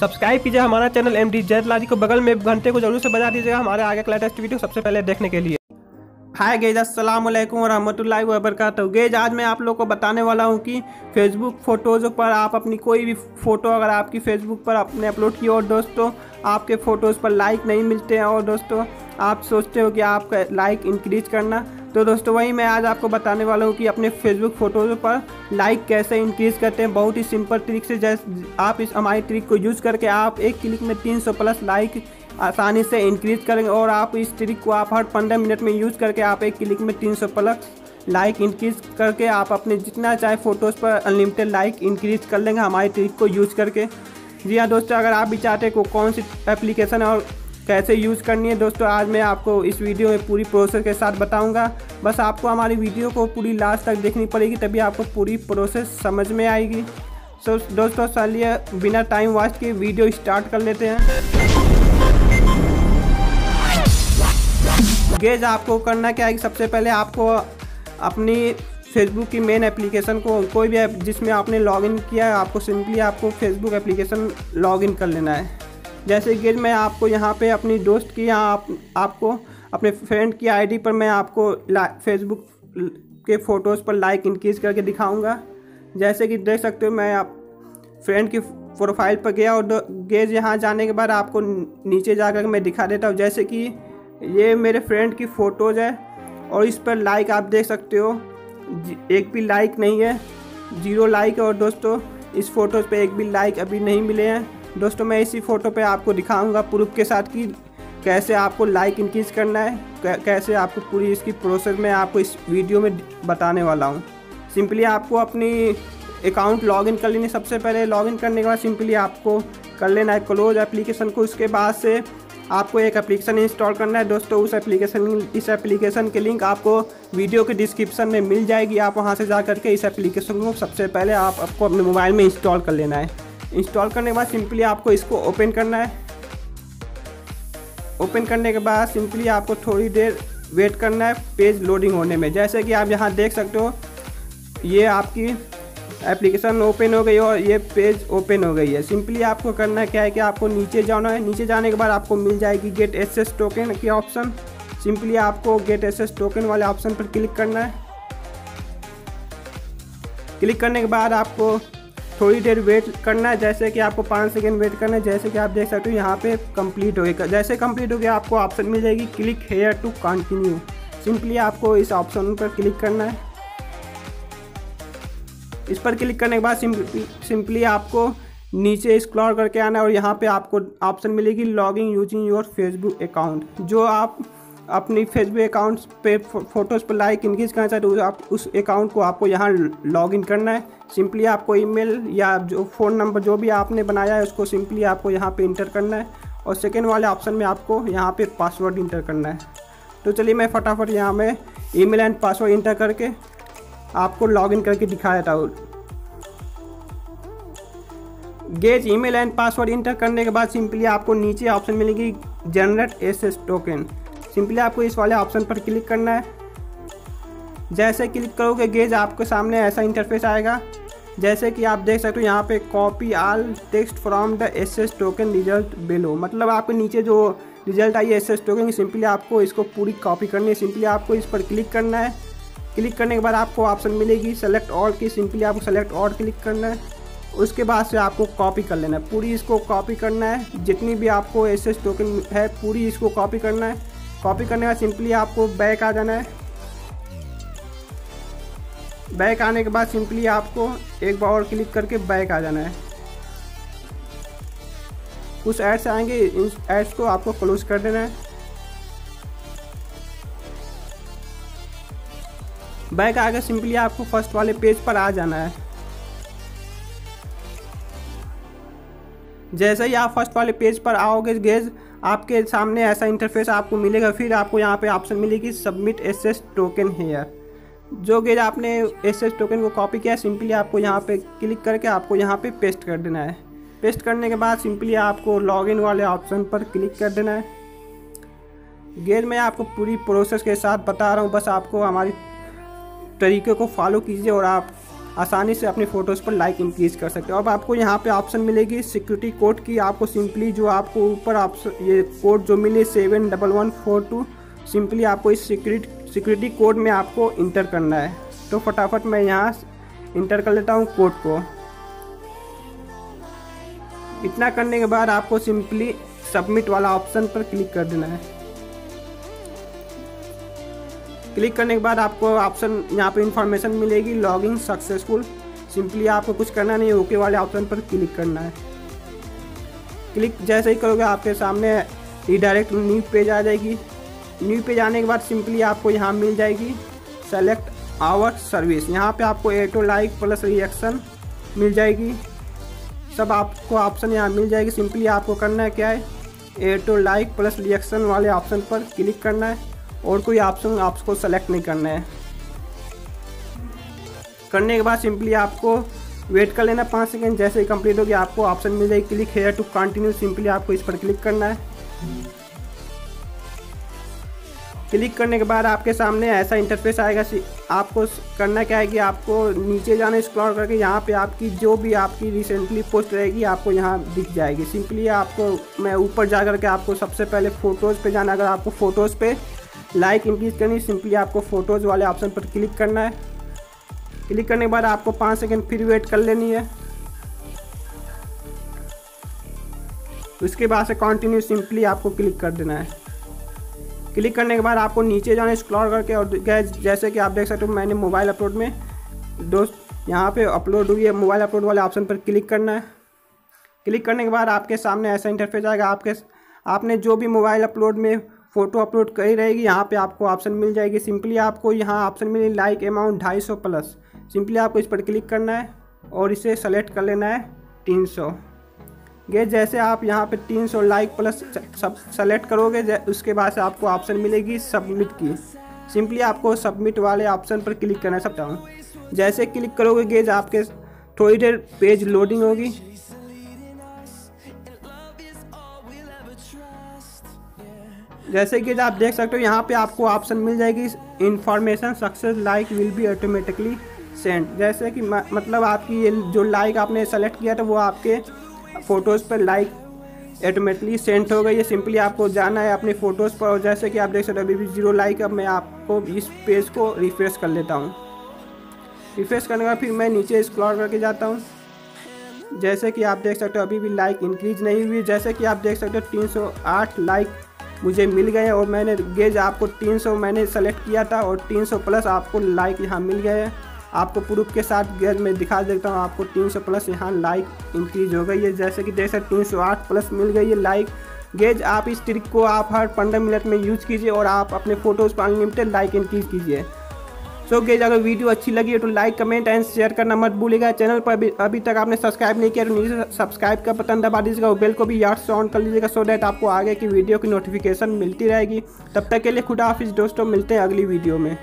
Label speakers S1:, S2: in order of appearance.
S1: Subscribe कीजिए हमारा channel M D जैदलाजी को। बगल में घंटे को ज़रूर से बजा दीजिएगा हमारे आगे का लेटेस्ट वीडियो सबसे पहले देखने के लिए। हाय गेज अस्सलाम वालेकुम वबरकातुहू गेज आज मैं आप लोग को बताने वाला हूँ कि फेसबुक फ़ोटोज़ पर आप अपनी कोई भी फ़ोटो अगर आपकी फेसबुक पर आपने अपलोड की और दोस्तों, आपके फ़ोटोज़ पर लाइक नहीं मिलते हैं, और दोस्तों, आप सोचते हो कि आपका लाइक इंक्रीज करना। तो दोस्तों, वही मैं आज आपको बताने वाला हूँ कि अपने फेसबुक फ़ोटोज़ पर लाइक कैसे इंक्रीज़ करते हैं। बहुत ही सिंपल ट्रिक से जैसे, आप इस हमारी ट्रिक को यूज़ करके आप एक क्लिक में 300 प्लस लाइक आसानी से इंक्रीज करेंगे और आप इस ट्रिक को आप हर पंद्रह मिनट में यूज़ करके आप एक क्लिक में 300 प्लस लाइक इंक्रीज करके आप अपने जितना चाहे फ़ोटोज़ पर अनलिमिटेड लाइक इंक्रीज कर लेंगे हमारी ट्रिक को यूज़ करके। जी हाँ दोस्तों, अगर आप भी चाहते हैं कौन सी एप्लीकेशन और कैसे यूज़ करनी है दोस्तों, आज मैं आपको इस वीडियो में पूरी प्रोसेस के साथ बताऊँगा। बस आपको हमारी वीडियो को पूरी लास्ट तक देखनी पड़ेगी, तभी आपको पूरी प्रोसेस समझ में आएगी। सो दोस्तों, चलिए बिना टाइम वास्ट के वीडियो स्टार्ट कर लेते हैं। गेज आपको करना क्या है सबसे पहले आपको अपनी फेसबुक की मेन एप्लीकेशन को, कोई भी ऐप जिसमें आपने लॉगिन किया है, आपको सिंपली आपको फेसबुक एप्लीकेशन लॉगिन कर लेना है। जैसे कि मैं आपको यहाँ पे अपनी दोस्त की यहाँ आप, आपको अपने फ्रेंड की आईडी पर मैं आपको फेसबुक के फ़ोटोज़ पर लाइक इंक्रीज करके दिखाऊँगा। जैसे कि देख सकते हो मैं आप फ्रेंड की प्रोफ़ाइल पर गया और गेज यहाँ जाने के बाद आपको नीचे जाकर मैं दिखा देता हूँ। जैसे कि ये मेरे फ्रेंड की फ़ोटोज़ है और इस पर लाइक आप देख सकते हो। एक भी लाइक नहीं है ज़ीरो लाइक और दोस्तों इस फ़ोटोज़ पे एक भी लाइक अभी नहीं मिले हैं। दोस्तों, मैं इसी फ़ोटो पे आपको दिखाऊँगा प्रूफ के साथ कि कैसे आपको लाइक इंक्रीज करना है कैसे आपको पूरी इसकी प्रोसेस में आपको इस वीडियो में बताने वाला हूँ। सिंपली आपको अपनी अकाउंट लॉगिन कर लेनी सबसे पहले। लॉगिन करने के बाद सिंपली आपको कर लेना है क्लोज एप्लीकेशन को। उसके बाद से आपको एक एप्लीकेशन इंस्टॉल करना है। दोस्तों, उस एप्लीकेशन इस एप्लीकेशन के लिंक आपको वीडियो के डिस्क्रिप्शन में मिल जाएगी। आप वहाँ से जा करके इस एप्लीकेशन को सबसे पहले आप आपको अपने मोबाइल में इंस्टॉल कर लेना है। इंस्टॉल करने के बाद सिंपली आपको इसको ओपन करना है। ओपन करने के बाद सिंपली आपको थोड़ी देर वेट करना है पेज लोडिंग होने में। जैसे कि आप यहाँ देख सकते हो, ये आपकी एप्लीकेशन ओपन हो गई और ये पेज ओपन हो गई है। सिंपली आपको करना क्या है कि आपको नीचे जाना है। नीचे जाने के बाद आपको मिल जाएगी गेट एस टोकन की ऑप्शन। सिंपली आपको गेट एस टोकन वाले ऑप्शन पर क्लिक करना है। क्लिक करने के बाद आपको थोड़ी देर वेट करना है, जैसे कि आपको पाँच सेकेंड वेट करना है, जैसे कि आप देख सकते हो यहाँ पे कंप्लीट हो गया। जैसे कंप्लीट हो गया, आपको ऑप्शन मिल जाएगी click here to continue simply आपको इस ऑप्शन पर क्लिक करना है। इस पर क्लिक करने के बाद सिंपली आपको नीचे स्क्रॉल करके आना है और यहाँ पे आपको ऑप्शन मिलेगी logging using your Facebook account जो आप अपनी फेसबुक अकाउंट पे फ़ोटोज़ पर लाइक इंक्रीज करना चाहते हो आप उस अकाउंट को आपको यहाँ लॉगिन करना है। सिंपली आपको ईमेल या जो फ़ोन नंबर जो भी आपने बनाया है, उसको सिंपली आपको यहाँ पे इंटर करना है। और सेकेंड वाले ऑप्शन में आपको यहाँ पे पासवर्ड इंटर करना है। तो चलिए मैं फटाफट यहाँ में ईमेल एंड पासवर्ड इंटर करके आपको लॉगिन करके दिखाया था guys email and password enter करने के बाद सिंपली आपको नीचे ऑप्शन मिलेगी जनरेट एस टोकन सिंपली आपको इस वाले ऑप्शन पर क्लिक करना है। जैसे क्लिक करोगे, गेज आपके सामने ऐसा इंटरफेस आएगा। जैसे कि आप देख सकते हो, यहाँ पे copy all text from the access token result below मतलब आपके नीचे जो रिज़ल्ट आई है एस एस टोकन सिंपली आपको इसको पूरी कॉपी करनी है। सिंपली आपको इस पर क्लिक करना है। क्लिक करने के बाद आपको ऑप्शन मिलेगी सेलेक्ट ऑल की। सिंपली आपको सेलेक्ट ऑल क्लिक करना है। उसके बाद से आपको कॉपी कर लेना है। पूरी इसको कॉपी करना है। जितनी भी आपको एस एस टोकन है, पूरी इसको कॉपी करना है। कॉपी करने का सिंपली आपको बैक आ जाना है। बैक आने के बाद सिंपली आपको एक बार और क्लिक करके बैक आ जाना है। कुछ एड्स आएँगे इन एड्स को आपको क्लोज कर देना है। बैक आगे सिंपली आपको फ़र्स्ट वाले पेज पर आ जाना है। जैसे ही आप फ़र्स्ट वाले पेज पर आओगे गेज आपके सामने ऐसा इंटरफेस आपको मिलेगा। फिर आपको यहाँ पे ऑप्शन मिलेगी submit access token here जो गेज आपने एस एस टोकन को कॉपी किया सिंपली आपको यहाँ पे क्लिक करके आपको यहाँ पे पेस्ट कर देना है। पेस्ट करने के बाद सिंपली आपको लॉगिन वाले ऑप्शन पर क्लिक कर देना है। गेज मैं आपको पूरी प्रोसेस के साथ बता रहा हूँ। बस आपको हमारी तरीके को फॉलो कीजिए और आप आसानी से अपनी फ़ोटोज़ पर लाइक इंक्रीज कर सकते हो। अब आपको यहाँ पे ऑप्शन मिलेगी सिक्योरिटी कोड की। आपको सिंपली जो आपको ऊपर ऑप्शन ये कोड जो मिले seven double one four two simply आपको इस सिक्योरिटी सिक्योरिटी कोड में आपको इंटर करना है। तो फटाफट मैं यहाँ इंटर कर लेता हूँ कोड को। इतना करने के बाद आपको सिंपली सबमिट वाला ऑप्शन पर क्लिक कर देना है। क्लिक करने के बाद आपको ऑप्शन यहाँ पे इंफॉर्मेशन मिलेगी लॉगिंग सक्सेसफुल सिंपली आपको कुछ करना नहीं ओके वाले ऑप्शन पर क्लिक करना है। क्लिक जैसे ही करोगे आपके सामने रिडायरेक्ट न्यू पेज आ जाएगी। न्यू पेज आने के बाद सिंपली आपको यहाँ मिल जाएगी सेलेक्ट आवर सर्विस यहाँ पे आपको एटो लाइक प्लस रिएक्शन मिल जाएगी। सब आपको ऑप्शन यहाँ मिल जाएगी। सिंपली आपको करना है क्या है? एटो लाइक प्लस रिएक्शन वाले ऑप्शन पर क्लिक करना है। और कोई ऑप्शन आपको सेलेक्ट नहीं करना है। करने के बाद सिंपली आपको वेट कर लेना पाँच सेकेंड जैसे ही कंप्लीट होगी आपको ऑप्शन मिल जाएगी click here to continue simply आपको इस पर क्लिक करना है। क्लिक करने के बाद आपके सामने ऐसा इंटरफेस आएगा आपको करना क्या है कि आपको नीचे जाना स्क्रॉल करके यहाँ पे आपकी जो भी आपकी रिसेंटली पोस्ट रहेगी, आपको यहाँ दिख जाएगी। सिंपली आपको, मैं ऊपर जा करके आपको सबसे पहले फ़ोटोज़ पे जाना, अगर आपको फ़ोटोज़ पे लाइक इंक्रीज करनी सिंपली आपको फ़ोटोज़ वाले ऑप्शन पर क्लिक करना है। क्लिक करने के बाद आपको पाँच सेकेंड फिर वेट कर लेनी है। उसके बाद से कंटिन्यू सिंपली आपको क्लिक कर देना है। क्लिक करने के बाद आपको नीचे जाना स्क्रॉल करके और जैसे कि आप देख सकते हो, मैंने मोबाइल अपलोड में दोस्त यहाँ पे अपलोड हुई है मोबाइल अपलोड वाले ऑप्शन पर क्लिक करना है। क्लिक करने के बाद आपके सामने ऐसा इंटरफेस आएगा, आपके, आपने जो भी मोबाइल अपलोड में फ़ोटो अपलोड करी रहेगी, यहाँ पे आपको ऑप्शन मिल जाएगी। सिंपली आपको यहाँ ऑप्शन मिले लाइक अमाउंट ढाई सौ प्लस। सिंपली आपको इस पर क्लिक करना है और इसे सेलेक्ट कर लेना है तीन सौ। गे जैसे आप यहाँ पे 300 लाइक प्लस सब सेलेक्ट करोगे उसके बाद से आपको ऑप्शन मिलेगी सबमिट की। सिंपली आपको सबमिट वाले ऑप्शन पर क्लिक करना सकता हूँ? जैसे क्लिक करोगे, गेज आपके थोड़ी देर पेज लोडिंग होगी। जैसे कि आप देख सकते हो, यहाँ पे आपको ऑप्शन मिल जाएगी। Information success like will be automatically send जैसे कि मतलब आपकी ये जो लाइक आपने सेलेक्ट किया था, वो आपके फ़ोटोज़ पर लाइक ऑटोमेटिकली सेंड हो गई है। सिंपली आपको जाना है अपने फ़ोटोज़ पर, और जैसे कि आप देख सकते हो, अभी भी ज़ीरो लाइक अब मैं आपको इस पेज को रिफ्रेश कर लेता हूँ। रिफ्रेश करने के बाद फिर मैं नीचे स्क्रॉल करके जाता हूँ। जैसे कि आप देख सकते हो, अभी भी लाइक इंक्रीज नहीं हुई। जैसे कि आप देख सकते हो 308 लाइक मुझे मिल गए और मैंने गेज आपको 300 मैंने सेलेक्ट किया था और 300 प्लस आपको लाइक यहाँ मिल गए आपको प्रूफ के साथ गेज में दिखा देता हूँ, आपको 300 प्लस यहाँ लाइक इंक्रीज हो गई है। जैसे कि देख सकते तीन सौ आठ प्लस मिल गई है लाइक गेज, आप इस ट्रिक को आप हर पंद्रह मिनट में यूज़ कीजिए और आप अपने फ़ोटोज़ पर अनलिमिटेड लाइक इंक्रीज कीजिए। सो गेज अगर वीडियो अच्छी लगी है तो लाइक कमेंट एंड शेयर करना मत भूलेगा चैनल पर अभी अभी तक आपने सब्सक्राइब नहीं किया तो नीचे सब्सक्राइब का बटन दबा दीजिएगा और बेल को भी याद से ऑन कर लीजिएगा सो डैट आपको आगे की वीडियो की नोटिफिकेशन मिलती रहेगी। तब तक के लिए खुदा हाफिज़ दोस्तों, मिलते हैं अगली वीडियो में।